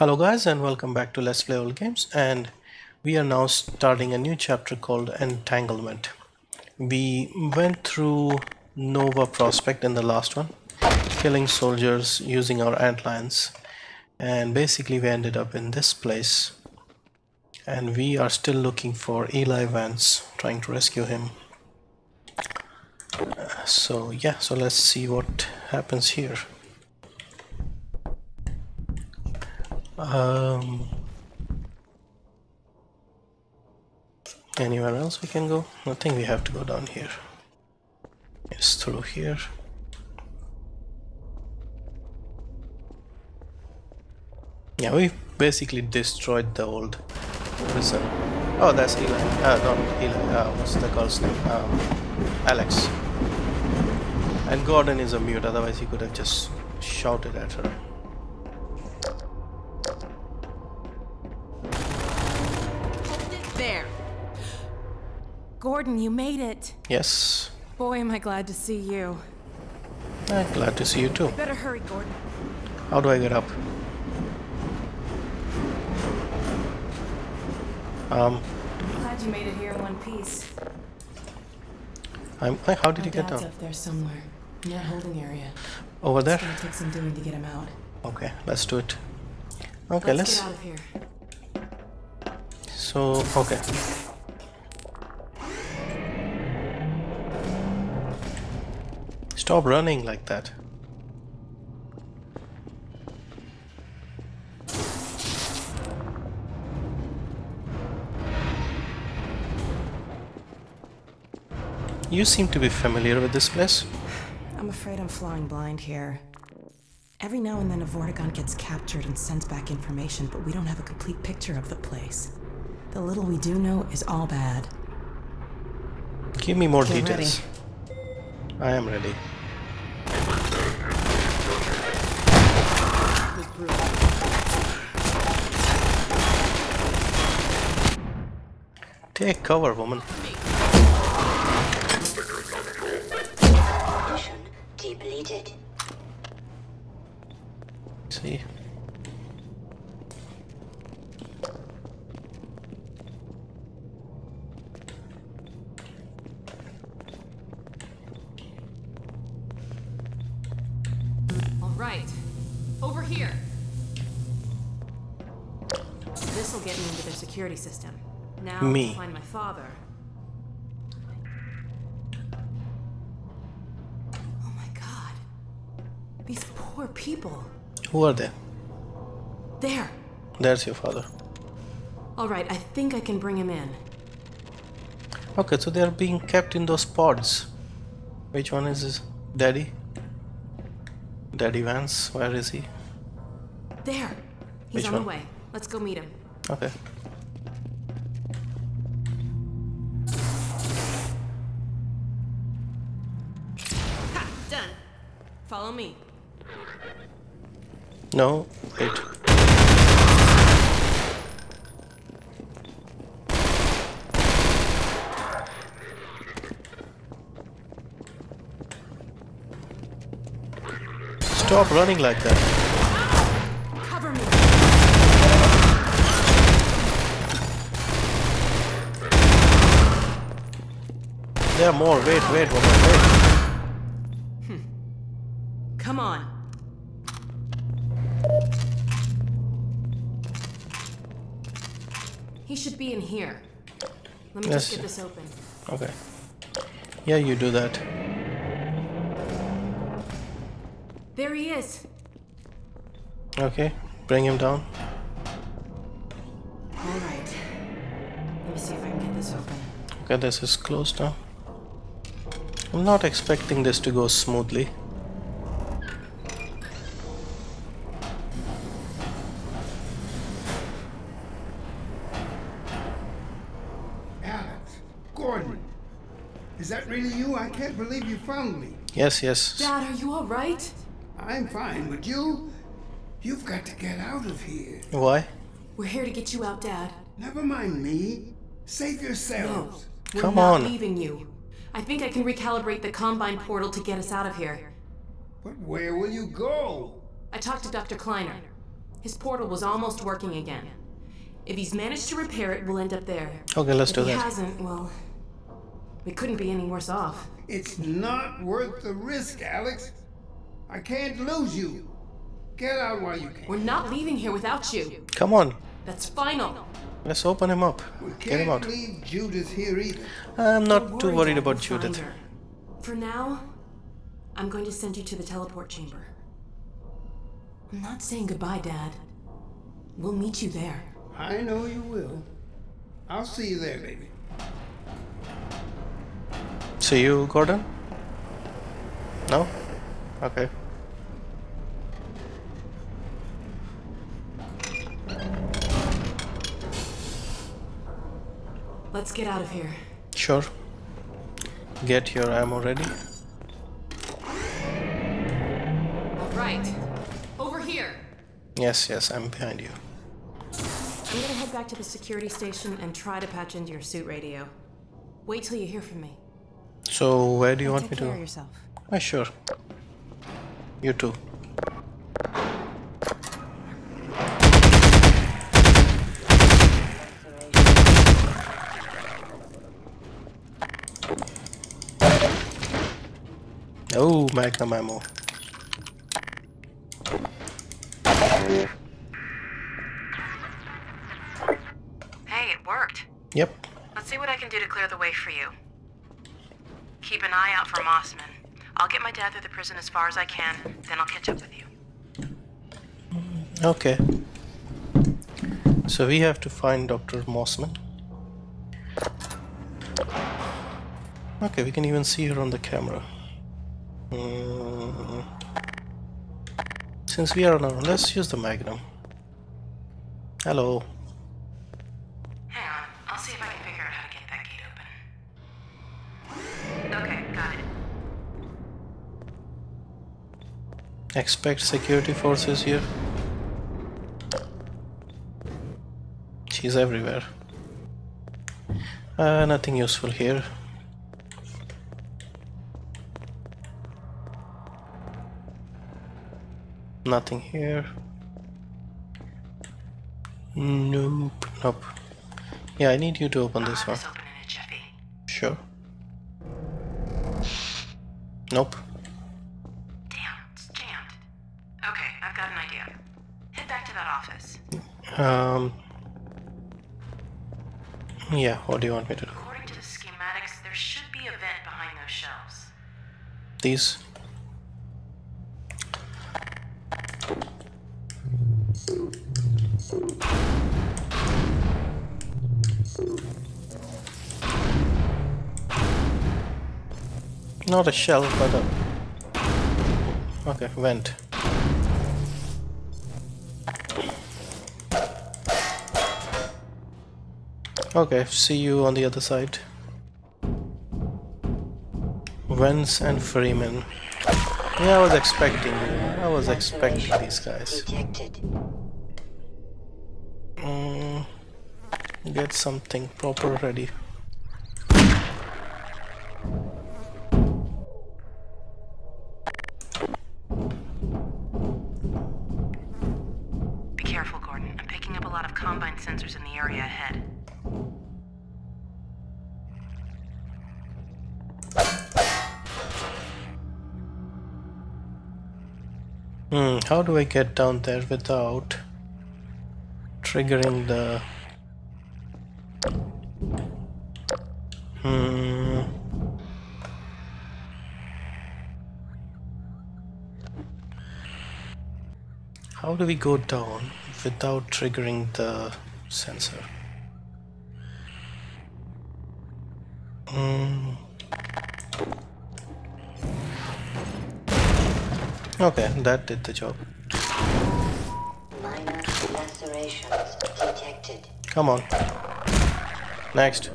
Hello guys and welcome back to Let's Play Old Games and we are now starting a new chapter called Entanglement. We went through Nova Prospekt in the last one, killing soldiers using our antlions and basically we ended up in this place and we are still looking for Eli Vance, trying to rescue him. So yeah, so let's see what happens here. Um, anywhere else we can go? I think we have to go down here. It's through here. Yeah, we basically destroyed the old prison. Oh, that's Eli. Uh, not Eli. Uh, what's the girl's name? Um, Alyx. And Gordon is a mute, otherwise he could have just shouted at her. Gordon, you made it. Yes. Boy, am I glad to see you. Uh, glad to see you too. Better hurry, Gordon. How do I get up? Um, Glad you made it here in one piece. I'm. How did My you get down? up there somewhere, in that holding area. Over there? It's gonna take some doing to get him out. Okay, let's do it. Okay, let's. Let's, get out of here. So, okay. Stop running like that. You seem to be familiar with this place. I'm afraid I'm flying blind here. Every now and then a Vortigaunt gets captured and sends back information, but we don't have a complete picture of the place. The little we do know is all bad. Give me more Get details. I am ready. Take cover, woman. Mission depleted. See? All right. Over here. This will get me into their security system. Now Me. find my father. Oh my god. These poor people. Who are they? There. There's your father. All right, I think I can bring him in. Okay, so they are being kept in those pods. Which one is his daddy? Daddy Vance, where is he? There. He's Which on one? the way. Let's go meet him. Okay. Follow me. No, wait. Stop running like that. Cover me. There are more. Wait, wait, woman, wait. Come on. He should be in here. Let me just get this open. Okay. Yeah, you do that. There he is. Okay, bring him down. All right. Let me see if I can get this open. Okay, this is closed now. I'm not expecting this to go smoothly. Alyx, Gordon, is that really you? I can't believe you found me. Yes, yes. Dad, are you all right? I'm fine, but you? You've got to get out of here. Why? We're here to get you out, Dad. Never mind me. Save No, yourselves. we're Come not on. leaving you. I think I can recalibrate the Combine portal to get us out of here. But where will you go? I talked to Dr. Kleiner. His portal was almost working again. If he's managed to repair it, we'll end up there. Okay, let's if do he that. hasn't, well, we couldn't be any worse off. It's not worth the risk, Alyx. I can't lose you. Get out while you can. We're not leaving here without you. Come on, That's final. let's open him up. We Get him can't out. leave Judith here either. I'm not Don't too worried Dad, about Judith. her. For now, I'm going to send you to the teleport chamber. I'm not saying goodbye, Dad. We'll meet you there. I know you will. I'll see you there, baby. See you, Gordon? No? Okay. Let's get out of here. Sure. Get your ammo ready. All right. Over here. Yes, yes, I'm behind you. I'm gonna head back to the security station and try to patch into your suit radio. Wait till you hear from me. So, where do you want me care of to? yourself. Ah, sure. You too. Oh, magnum ammo. Hey, it worked. Yep. Let's see what I can do to clear the way for you. Keep an eye out for Mossman. I'll get my dad through the prison as far as I can, then I'll catch up with you. Okay. So we have to find Dr. Mossman. Okay, we can even see her on the camera. Hmm. Since we are on our, let's use the Magnum. Hello. Expect security forces here. She's everywhere. Uh, nothing useful here. Nothing here. Nope, nope. Yeah, I need you to open this one. Just opening it, Jeffy. Sure. Nope. Um. Yeah, what do you want me to do? According to the schematics, there should be a vent behind those shelves. These? Not a shelf, but a. Okay, vent. Okay, see you on the other side. Vance and Freeman. Yeah, I was expecting. I was expecting these guys. Mm, get something proper ready. How do I get down there without triggering the... Hmm... How do we go down without triggering the sensor? Hmm... Okay, that did the job. Minor lacerations detected. Come on. Next.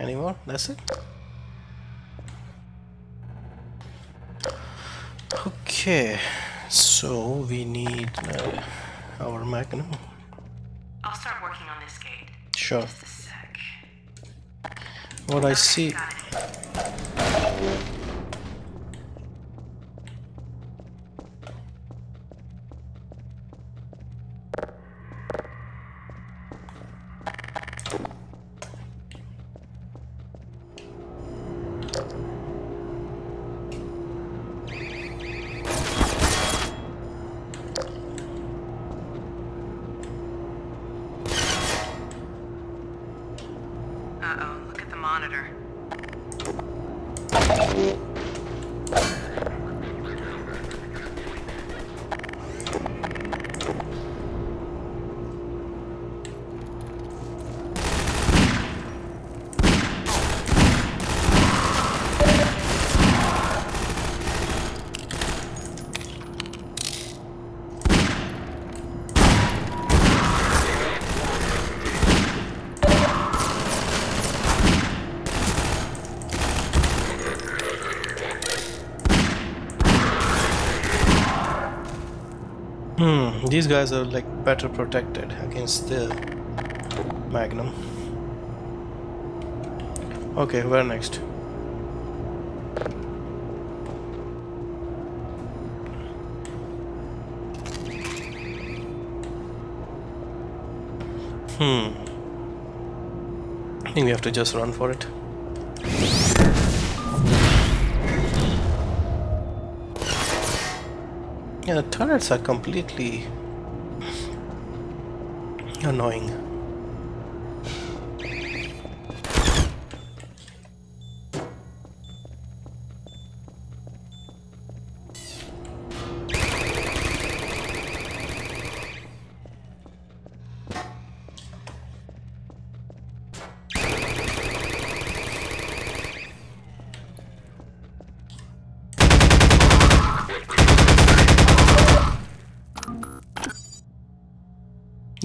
Any more? That's it? Okay. So we need uh, our magnum. I'll start working on this gate. Sure. Just a sec. What I see. These guys are like better protected against the Magnum. Okay, where next? Hmm. I think we have to just run for it. Yeah, the turrets are completely annoying.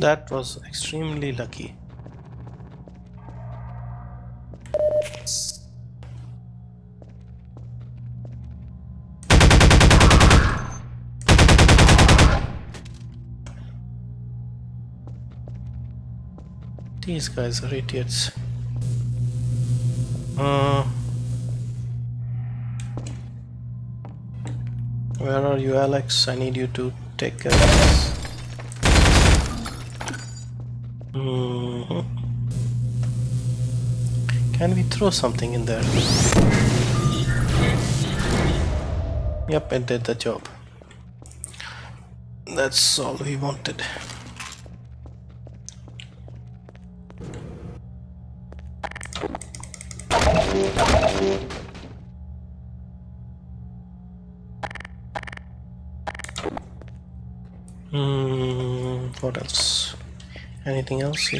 That was extremely lucky. These guys are idiots. Uh, where are you, Alyx? I need you to take care of this. Can we throw something in there? Yep, it did the job. That's all we wanted. Hmm, what else? Anything else you?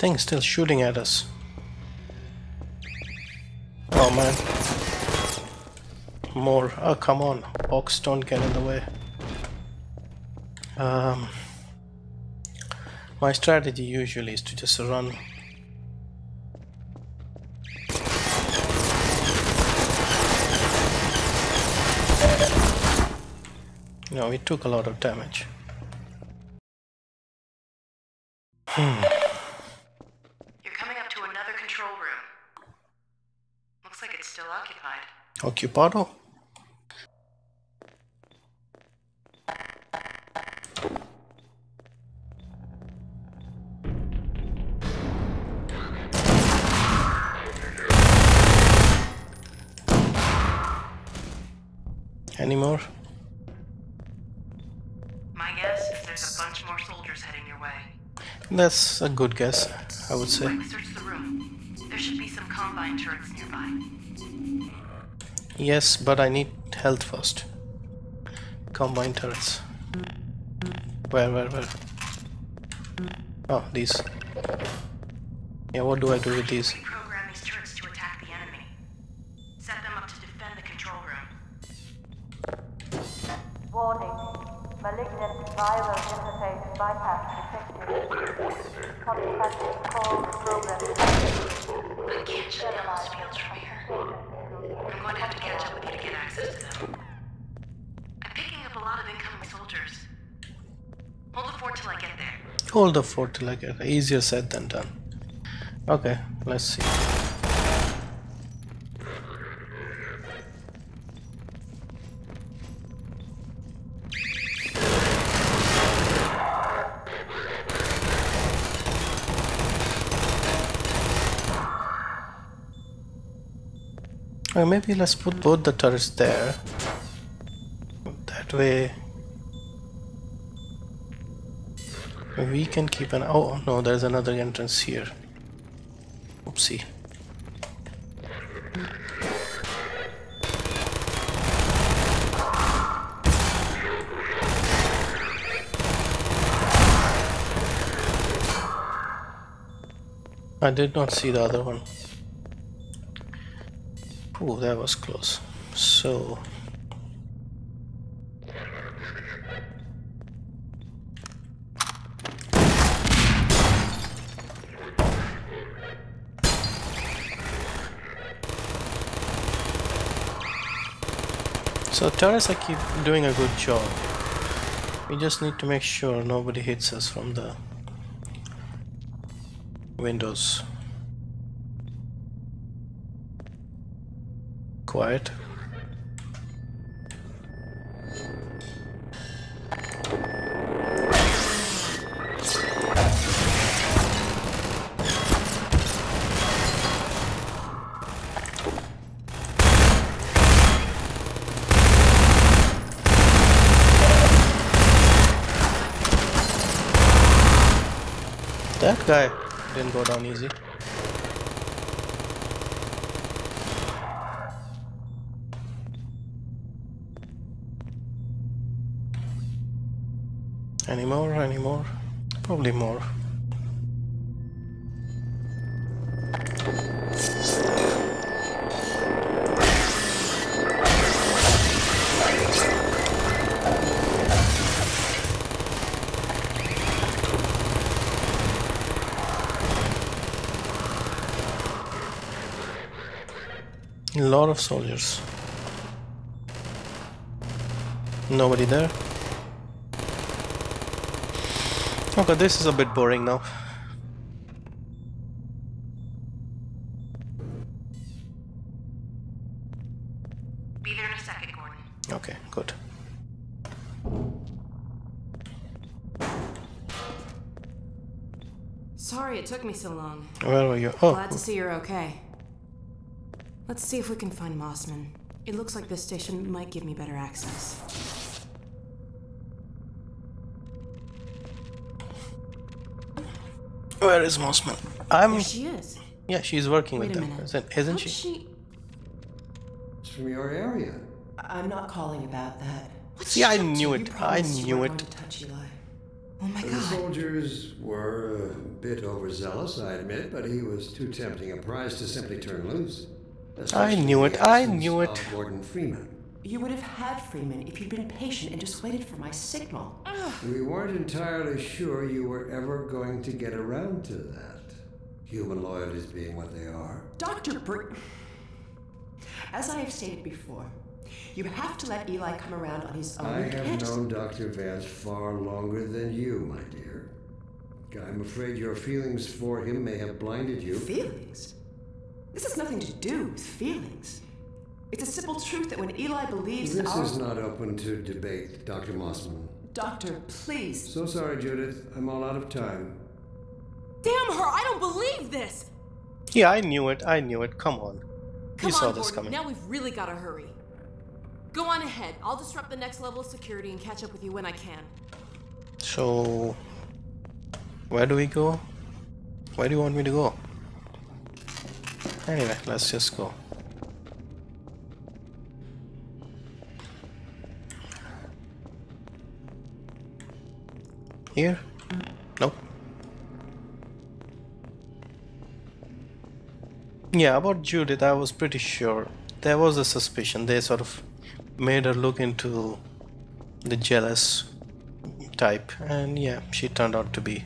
Thing still shooting at us. Oh man. More. Oh come on. Box don't get in the way. Um, my strategy usually is to just run No, it took a lot of damage. You're coming up to another control room. Looks like it's still occupied. Occupado? Any more? My guess is there's a bunch more soldiers heading your way. That's a good guess, I would say. Quick search the room. There should be some combine turrets nearby. Yes, but I need health first. Combine turrets. Where, where, where? Oh, these. Yeah, what do I do with these? Reprogram these turrets to attack the enemy. Set them up to defend the control room. Warning. Malignant viral interface bypass detected. Contacting core program. I can't shut down those fields from here. I'm going to have to catch up with you to get access to them. I'm picking up a lot of incoming soldiers. Hold the fort till I get there. Hold the fort till I get easier said than done. Okay, let's see. Or maybe let's put both the turrets there. That way we can keep an oh no there's another entrance here. Oopsie. I did not see the other one. Oh that was close. So So turrets are keep doing a good job. We just need to make sure nobody hits us from the windows. Quiet. Guy didn't go down easy. Any more? Any more? Probably more. A lot of soldiers. Nobody there. Oh okay, this is a bit boring now. Be there in a second, Gordon. Okay, good. Sorry it took me so long. Where were you? Oh, Glad to see you're okay. Let's see if we can find Mossman. It looks like this station might give me better access. where is Mossman? I'm. There she is. Yeah, she's working Wait with a them, minute. isn't, How isn't did she? she? It's from your area. I'm not calling about that. See, I knew You it. I knew it. going to touch Oh my The god. soldiers were a bit overzealous, I admit, but he was too tempting a prize to simply turn loose. I knew it, I knew it. Gordon Freeman. You would have had Freeman if you'd been patient and just waited for my signal. Ah. We weren't entirely sure you were ever going to get around to that. Human loyalties being what they are. Dr. Br. As I have stated before, you have to let Eli come around on his own. I You have known Dr. Vance far longer than you, my dear. I'm afraid your feelings for him may have blinded you. Feelings? This has nothing to do with feelings. It's a simple truth that when Eli believes in This our... is not open to debate, Dr. Mossman. Doctor, please. So sorry, Judith. I'm all out of time. Damn her! I don't believe this. Yeah, I knew it. I knew it. Come on. Come you saw on, this Gordon. coming. Now we've really got to hurry. Go on ahead. I'll disrupt the next level of security and catch up with you when I can. So, where do we go? Where do you want me to go? Anyway, let's just go. Here? Nope. Yeah, about Judith, I was pretty sure. There was a suspicion. They sort of made her look into the jealous type, and yeah, she turned out to be.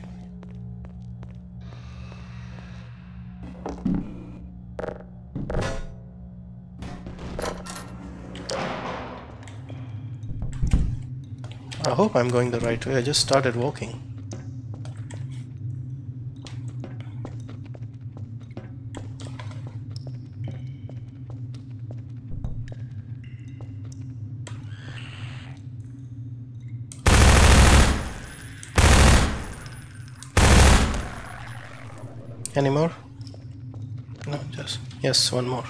Hope I'm going the right way. I just started walking. Any more? No, just yes, one more.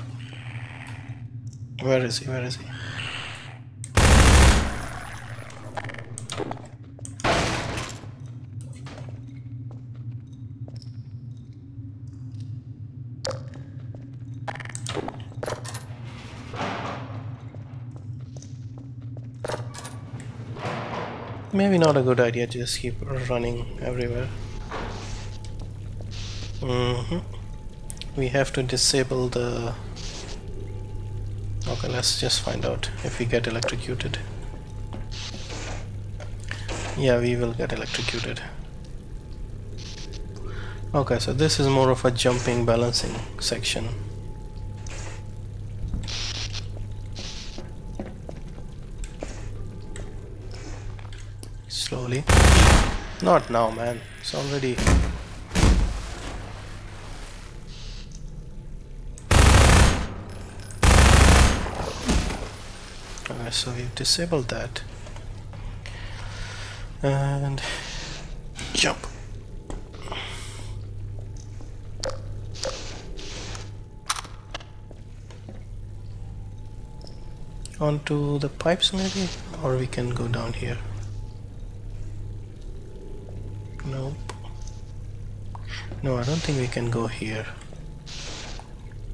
Where is he? Where is he? Maybe not a good idea to just keep running everywhere. hmm We have to disable the... Okay, let's just find out if we get electrocuted. Yeah, we will get electrocuted. Okay, so this is more of a jumping balancing section. Slowly. Not now, man. It's already... Okay, so we've disabled that. And... Jump. onto the pipes maybe or we can go down here nope no I don't think we can go here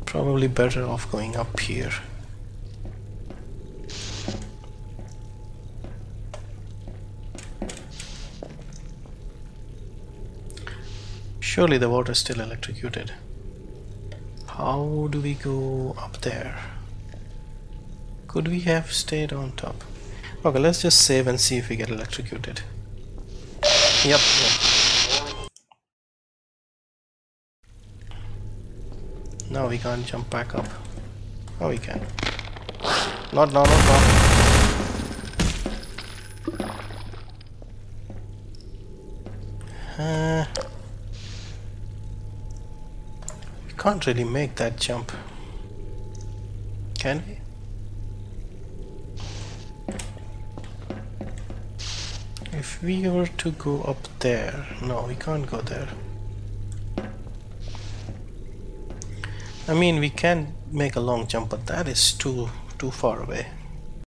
probably better off going up here surely the water is still electrocuted how do we go up there could we have stayed on top? Okay, let's just save and see if we get electrocuted. Yep. yep. Now we can't jump back up. Oh, we can. Not now, not now. Uh, we can't really make that jump. Can we? if we were to go up there no we can't go there I mean we can make a long jump but that is too too far away